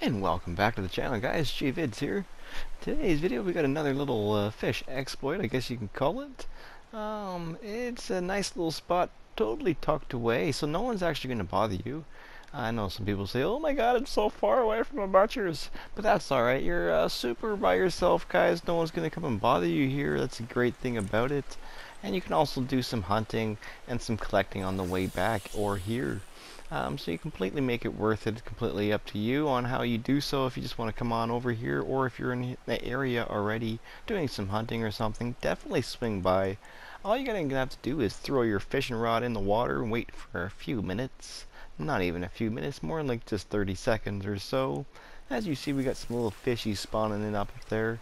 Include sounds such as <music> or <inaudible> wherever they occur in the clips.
And welcome back to the channel guys, GVids here. Today's video we got another little uh, fish exploit, I guess you can call it. Um, it's a nice little spot, totally tucked away, so no one's actually going to bother you. I know some people say, oh my god, it's so far away from the butchers. But that's alright, you're uh, super by yourself guys, no one's going to come and bother you here, that's a great thing about it. And you can also do some hunting and some collecting on the way back or here. Um, so you completely make it worth it, It's completely up to you on how you do so if you just want to come on over here or if you're in the area already doing some hunting or something, definitely swing by. All you're going to have to do is throw your fishing rod in the water and wait for a few minutes. Not even a few minutes, more like just 30 seconds or so. As you see we got some little fishies spawning in up there.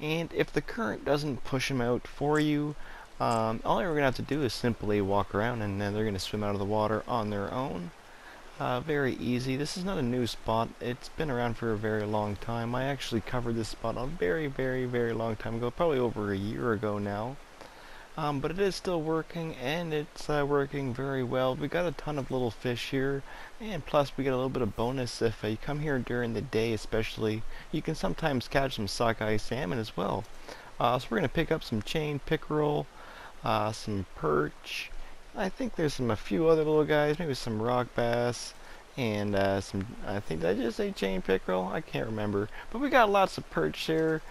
And if the current doesn't push them out for you, um, all you're going to have to do is simply walk around and then they're going to swim out of the water on their own. Uh, very easy. This is not a new spot. It's been around for a very long time. I actually covered this spot a very, very, very long time ago, probably over a year ago now. Um, but it is still working and it's uh, working very well. We got a ton of little fish here and plus we get a little bit of bonus if uh, you come here during the day especially. You can sometimes catch some sockeye salmon as well. Uh, so we're going to pick up some chain pickerel, uh, some perch. I think there's some a few other little guys, maybe some rock bass, and uh, some. I think did I just say chain pickerel? I can't remember. But we got lots of perch here.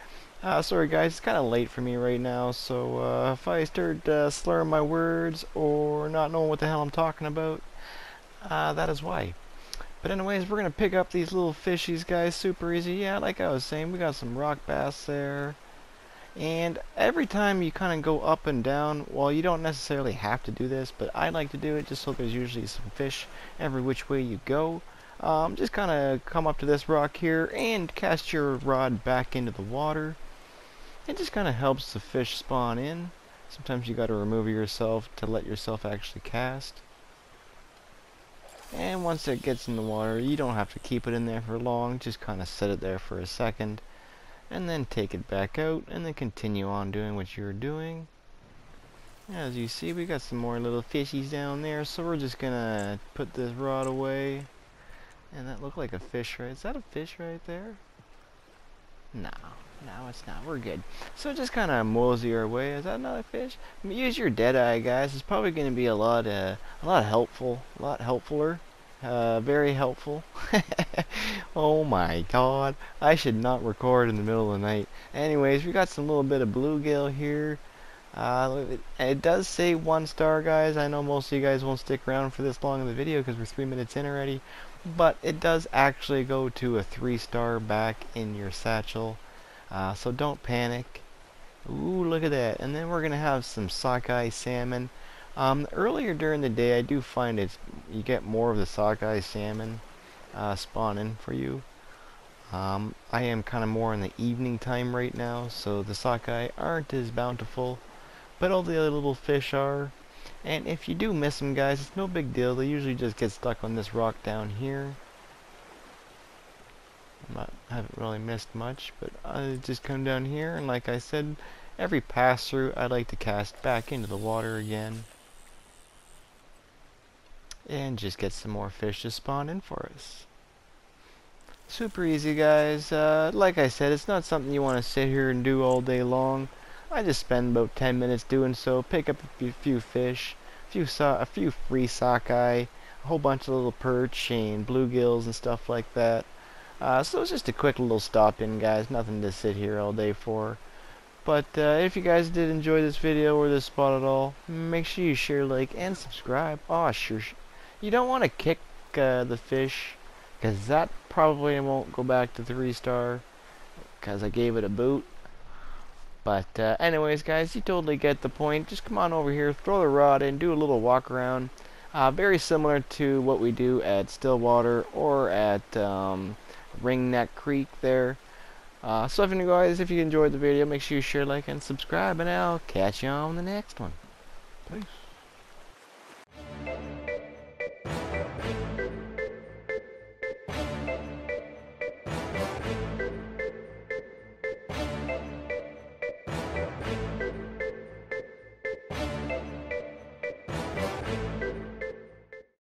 Uh, sorry guys, it's kind of late for me right now, so uh, if I start uh, slurring my words or not knowing what the hell I'm talking about, uh, that is why. But anyways, we're going to pick up these little fishies, guys, super easy. Yeah, like I was saying, we got some rock bass there. And every time you kind of go up and down, well, you don't necessarily have to do this, but I like to do it just so there's usually some fish every which way you go. Um, just kind of come up to this rock here and cast your rod back into the water. It just kind of helps the fish spawn in. Sometimes you got to remove yourself to let yourself actually cast. And once it gets in the water, you don't have to keep it in there for long. Just kind of set it there for a second and then take it back out and then continue on doing what you're doing. As you see we got some more little fishies down there so we're just gonna put this rod away. And that looked like a fish right? Is that a fish right there? No no it's not. We're good. So just kind of mosey our way. Is that another fish? Use your dead eye guys. It's probably to be a lot uh, a lot helpful a lot helpfuler uh, very helpful. <laughs> oh my god. I should not record in the middle of the night. Anyways, we got some little bit of bluegill here. Uh, it, it, does say one star, guys. I know most of you guys won't stick around for this long in the video because we're three minutes in already. But it does actually go to a three star back in your satchel. Uh, so don't panic. Ooh, look at that. And then we're going to have some sockeye salmon. Um, earlier during the day, I do find it you get more of the sockeye salmon uh, spawning for you. Um, I am kind of more in the evening time right now, so the sockeye aren't as bountiful, but all the other little fish are. And if you do miss them, guys, it's no big deal. They usually just get stuck on this rock down here. I haven't really missed much, but I just come down here, and like I said, every pass through, I like to cast back into the water again and just get some more fish to spawn in for us. Super easy guys, uh, like I said, it's not something you want to sit here and do all day long. I just spend about 10 minutes doing so, pick up a few, fish, a few, so a few free sockeye, a whole bunch of little perch and bluegills and stuff like that. Uh, so it's just a quick little stop in guys, nothing to sit here all day for. But uh, if you guys did enjoy this video or this spot at all, make sure you share, like, and subscribe. Oh, sure, you don't want to kick uh, the fish because that probably won't go back to three star because I gave it a boot. But uh, anyways, guys, you totally get the point. Just come on over here, throw the rod in, do a little walk around. Uh, very similar to what we do at Stillwater or at um, Ringneck Creek there. Uh, so if you guys, if you enjoyed the video, make sure you share, like, and subscribe, and I'll catch you on the next one. Peace.